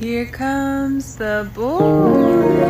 Here comes the boy.